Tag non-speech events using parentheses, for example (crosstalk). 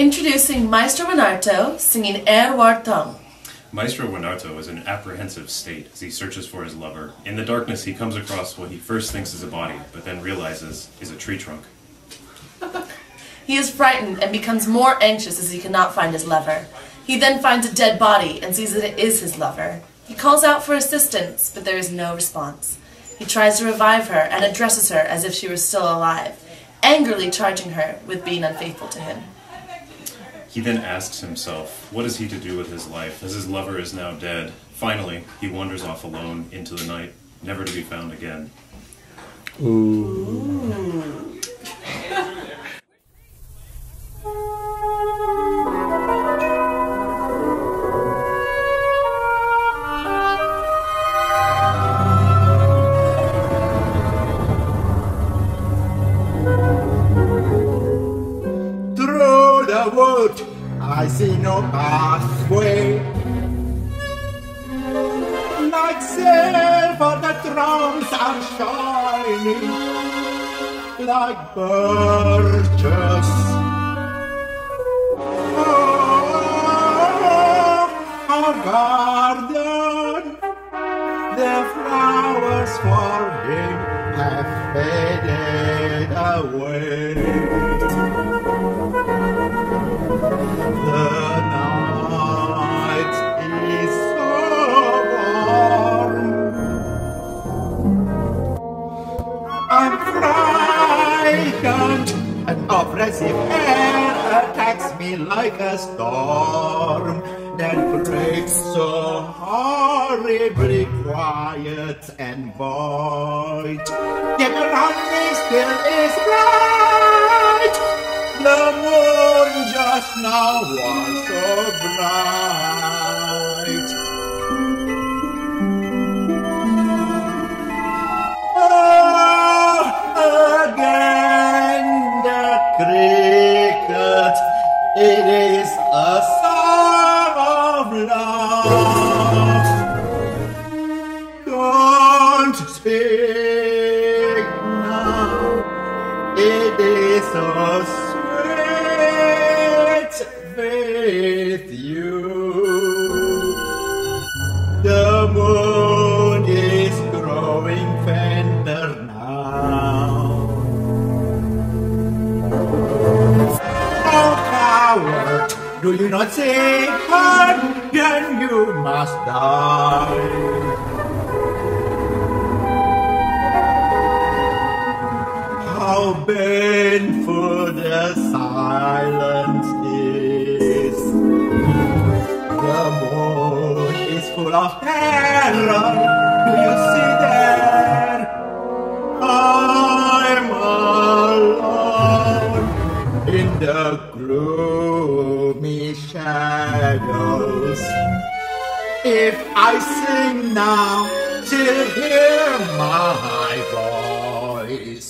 Introducing Maestro Wenarto singing Er Wartung. Maestro Wenarto is in an apprehensive state as he searches for his lover. In the darkness, he comes across what he first thinks is a body, but then realizes is a tree trunk. (laughs) He is frightened and becomes more anxious as he cannot find his lover. He then finds a dead body and sees that it is his lover. He calls out for assistance, but there is no response. He tries to revive her and addresses her as if she were still alive, angrily charging her with being unfaithful to him. He then asks himself, what is he to do with his life, as his lover is now dead? Finally, he wanders off alone into the night, never to be found again. Through wood, I see no pathway. Like silver, the drums are shining, like birches. Oh, our garden, the flowers for him have faded away. Oppressive air attacks me like a storm that breaks so horribly quiet and void. Yet around me still is bright. The moon just now was so bright. A song of love. Don't speak now. It is so do you not see her? Then you must die. How painful the silence is. The moon is full of terror. Gloomy shadows. If I sing now, she'll hear my voice.